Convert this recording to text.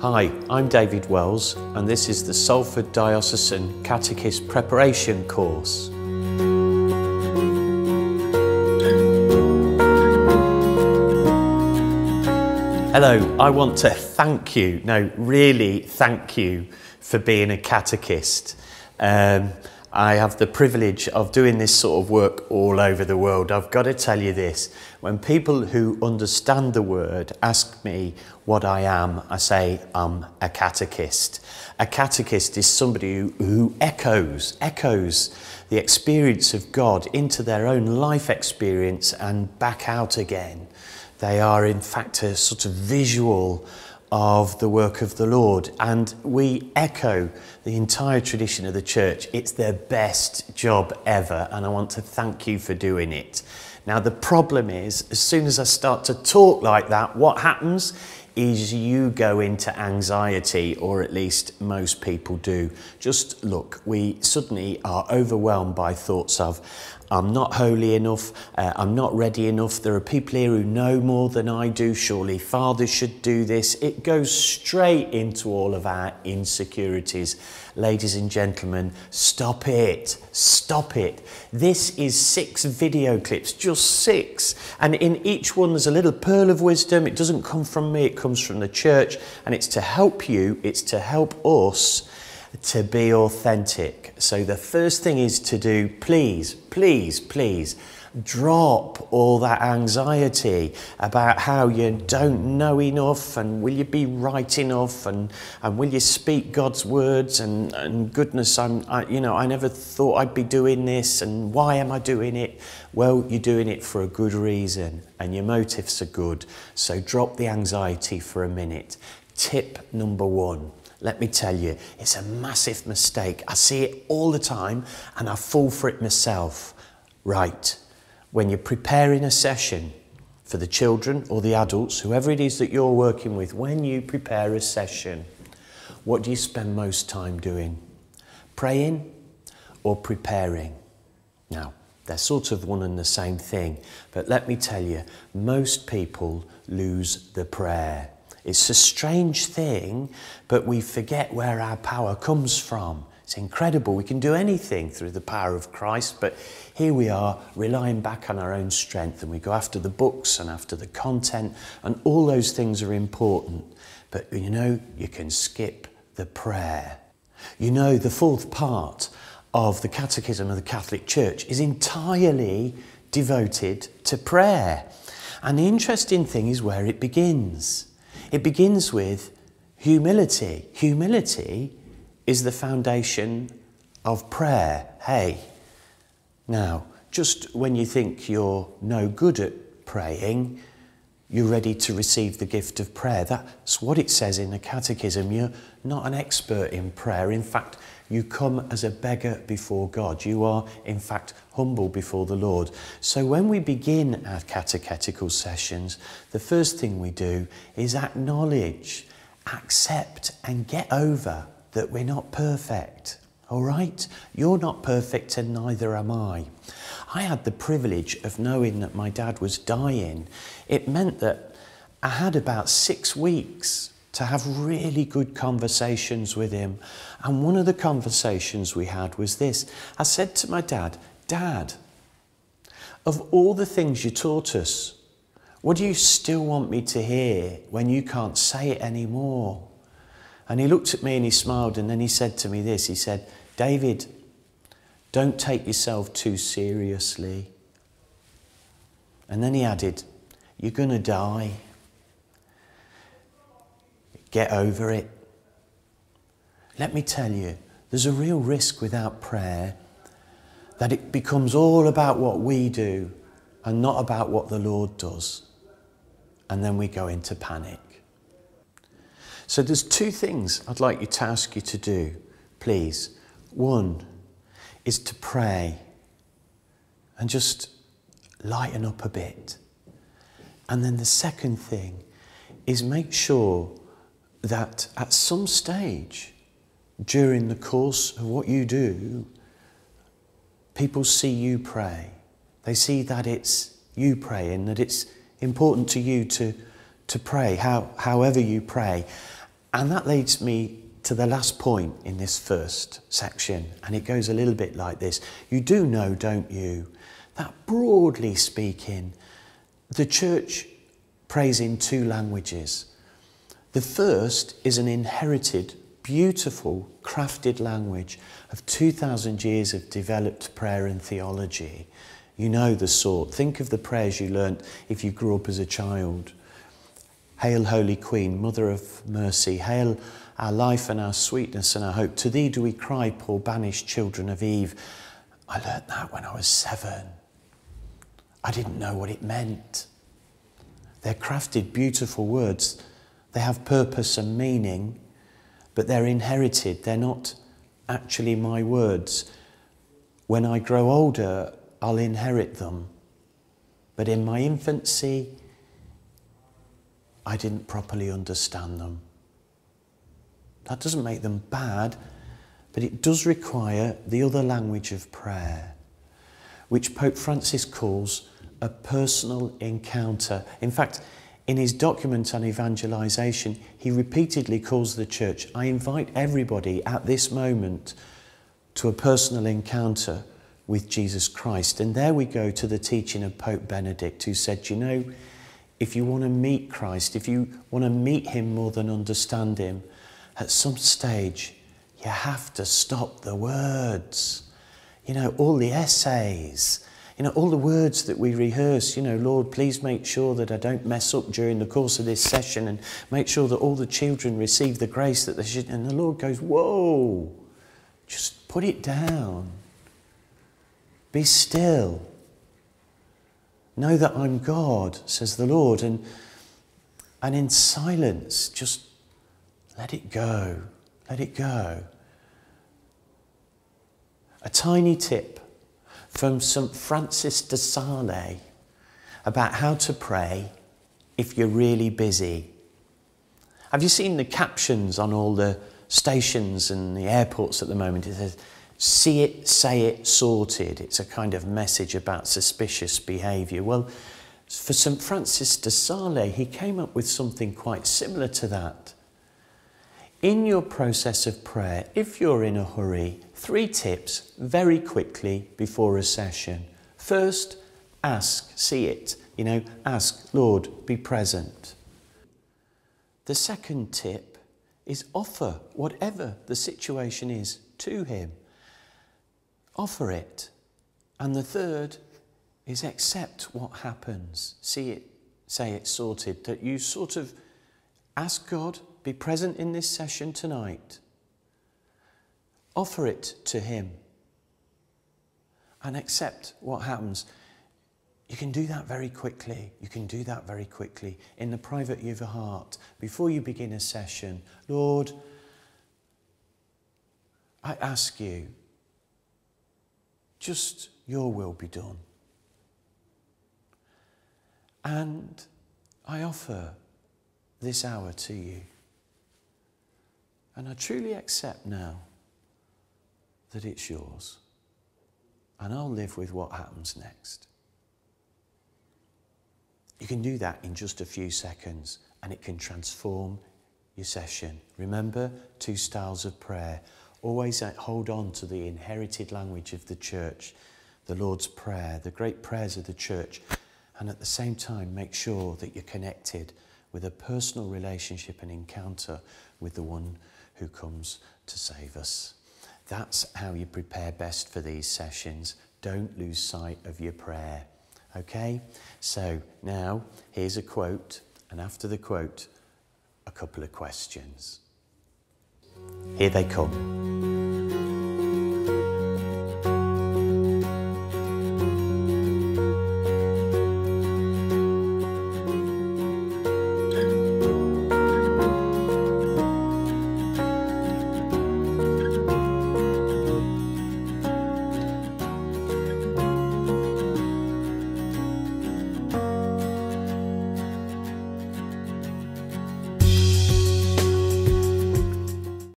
Hi, I'm David Wells, and this is the Salford Diocesan Catechist Preparation Course. Hello, I want to thank you, no, really thank you for being a catechist. Um, I have the privilege of doing this sort of work all over the world. I've got to tell you this when people who understand the word ask me what I am, I say I'm a catechist. A catechist is somebody who, who echoes, echoes the experience of God into their own life experience and back out again. They are, in fact, a sort of visual of the work of the Lord. And we echo the entire tradition of the church. It's their best job ever, and I want to thank you for doing it. Now, the problem is, as soon as I start to talk like that, what happens is you go into anxiety, or at least most people do. Just look, we suddenly are overwhelmed by thoughts of, I'm not holy enough, uh, I'm not ready enough. There are people here who know more than I do. Surely fathers should do this. It goes straight into all of our insecurities. Ladies and gentlemen, stop it. Stop it. This is six video clips, just six. And in each one, there's a little pearl of wisdom. It doesn't come from me, it comes from the church. And it's to help you, it's to help us to be authentic. So the first thing is to do, please, please, please, drop all that anxiety about how you don't know enough and will you be right enough and, and will you speak God's words and, and goodness, I'm, I, you know, I never thought I'd be doing this and why am I doing it? Well, you're doing it for a good reason and your motives are good. So drop the anxiety for a minute. Tip number one let me tell you, it's a massive mistake. I see it all the time and I fall for it myself. Right, when you're preparing a session for the children or the adults, whoever it is that you're working with, when you prepare a session, what do you spend most time doing? Praying or preparing? Now, they're sort of one and the same thing, but let me tell you, most people lose the prayer. It's a strange thing, but we forget where our power comes from. It's incredible. We can do anything through the power of Christ, but here we are relying back on our own strength and we go after the books and after the content, and all those things are important. But you know, you can skip the prayer. You know, the fourth part of the Catechism of the Catholic Church is entirely devoted to prayer. And the interesting thing is where it begins. It begins with humility. Humility is the foundation of prayer. Hey, now, just when you think you're no good at praying, you're ready to receive the gift of prayer. That's what it says in the Catechism. You're not an expert in prayer. In fact, you come as a beggar before God. You are, in fact, humble before the Lord. So when we begin our catechetical sessions, the first thing we do is acknowledge, accept, and get over that we're not perfect. All right? You're not perfect, and neither am I. I had the privilege of knowing that my dad was dying. It meant that I had about six weeks to have really good conversations with him. And one of the conversations we had was this I said to my dad, Dad, of all the things you taught us, what do you still want me to hear when you can't say it anymore? And he looked at me and he smiled and then he said to me this He said, David, don't take yourself too seriously. And then he added, You're going to die. Get over it. Let me tell you, there's a real risk without prayer that it becomes all about what we do and not about what the Lord does. And then we go into panic. So there's two things I'd like you to ask you to do, please. One is to pray and just lighten up a bit. And then the second thing is make sure that at some stage during the course of what you do, people see you pray. They see that it's you praying, that it's important to you to, to pray, how, however you pray. And that leads me to the last point in this first section, and it goes a little bit like this. You do know, don't you, that broadly speaking, the church prays in two languages. The first is an inherited, beautiful, crafted language of 2,000 years of developed prayer and theology. You know the sort. Think of the prayers you learnt if you grew up as a child. Hail, Holy Queen, Mother of Mercy. Hail, our life and our sweetness and our hope. To thee do we cry, poor banished children of Eve. I learnt that when I was seven. I didn't know what it meant. They're crafted, beautiful words. They have purpose and meaning, but they're inherited. They're not actually my words. When I grow older, I'll inherit them. But in my infancy, I didn't properly understand them. That doesn't make them bad, but it does require the other language of prayer, which Pope Francis calls a personal encounter. In fact, in his document on evangelization, he repeatedly calls the church, I invite everybody at this moment to a personal encounter with Jesus Christ. And there we go to the teaching of Pope Benedict, who said, You know, if you want to meet Christ, if you want to meet him more than understand him, at some stage, you have to stop the words. You know, all the essays, you know, all the words that we rehearse, you know, Lord, please make sure that I don't mess up during the course of this session and make sure that all the children receive the grace that they should. And the Lord goes, Whoa, just put it down. Be still. Know that I'm God, says the Lord. And, and in silence, just let it go. Let it go. A tiny tip from St. Francis de Sales about how to pray if you're really busy. Have you seen the captions on all the stations and the airports at the moment? It says, see it, say it, sorted. It's a kind of message about suspicious behaviour. Well, for St. Francis de Sales, he came up with something quite similar to that. In your process of prayer, if you're in a hurry, three tips very quickly before a session. First, ask, see it. You know, ask, Lord, be present. The second tip is offer whatever the situation is to Him. Offer it. And the third is accept what happens. See it, say it sorted. That you sort of ask God, be present in this session tonight. Offer it to Him and accept what happens. You can do that very quickly. You can do that very quickly in the private of your heart before you begin a session. Lord, I ask you, just your will be done. And I offer this hour to you. And I truly accept now that it's yours. And I'll live with what happens next. You can do that in just a few seconds and it can transform your session. Remember two styles of prayer. Always hold on to the inherited language of the church, the Lord's Prayer, the great prayers of the church, and at the same time make sure that you're connected with a personal relationship and encounter with the one who comes to save us. That's how you prepare best for these sessions. Don't lose sight of your prayer. Okay? So now here's a quote, and after the quote, a couple of questions. Here they come.